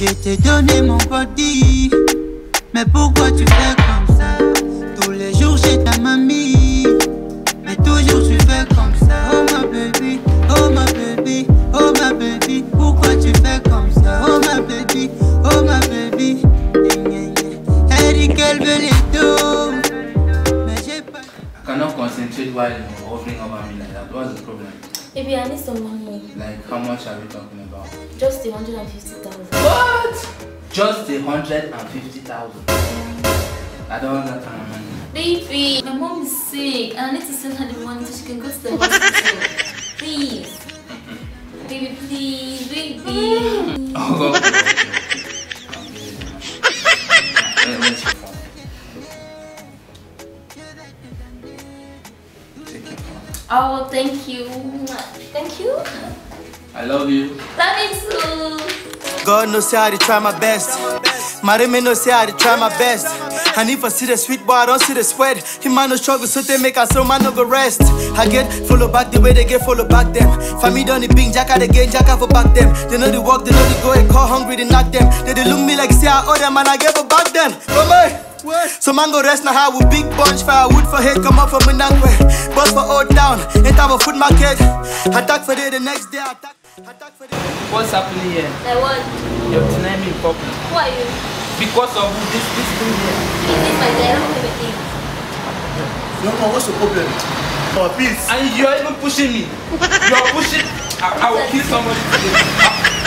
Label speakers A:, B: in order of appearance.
A: Je t'ai donné mon body, mais pourquoi tu fais comme ça? Tous les jours chez ta mamie, mais toujours tu fais comme ça. Oh ma baby, oh ma baby, oh ma baby, pourquoi tu fais comme ça? Oh ma baby, oh ma baby, les dos, mais j'ai pas.
B: I cannot concentrate while over me like that. What's the problem?
C: Baby, I need some money.
B: Like, how much are we talking about?
C: Just the 150,000.
B: What? Just a hundred and fifty thousand. I don't want that kind of money.
C: Baby, my mom is sick and I need to send her the money so she can go to the hospital. please. Baby, please, baby.
B: Oh,
C: Oh, thank you. Thank you.
B: I love you.
C: Love you too.
D: God knows how to try my best. My me knows how to try my best. And if I see the sweet boy, I don't see the sweat. Him man no struggle, so they make us so man no go rest. I get follow back the way they get follow back them. For me done the big jack the game, jack for back them. They know the work, they know the go and call hungry, they knock them. They, they look me like say I owe them and I give a back then. Oh my. So man go rest now how with big bunch firewood for head come up from a way. Bust for old down, ain't have a food market. Attack for day the next day, attack, attack for day.
B: What's happening here?
C: I want.
B: You're denying me in public.
C: Who are you?
B: Because of this, this thing here.
C: Please, this my guy. I don't have anything.
E: Young man, what's the problem? Oh, please.
B: And you're even pushing me. You're pushing. I, I will kill somebody today.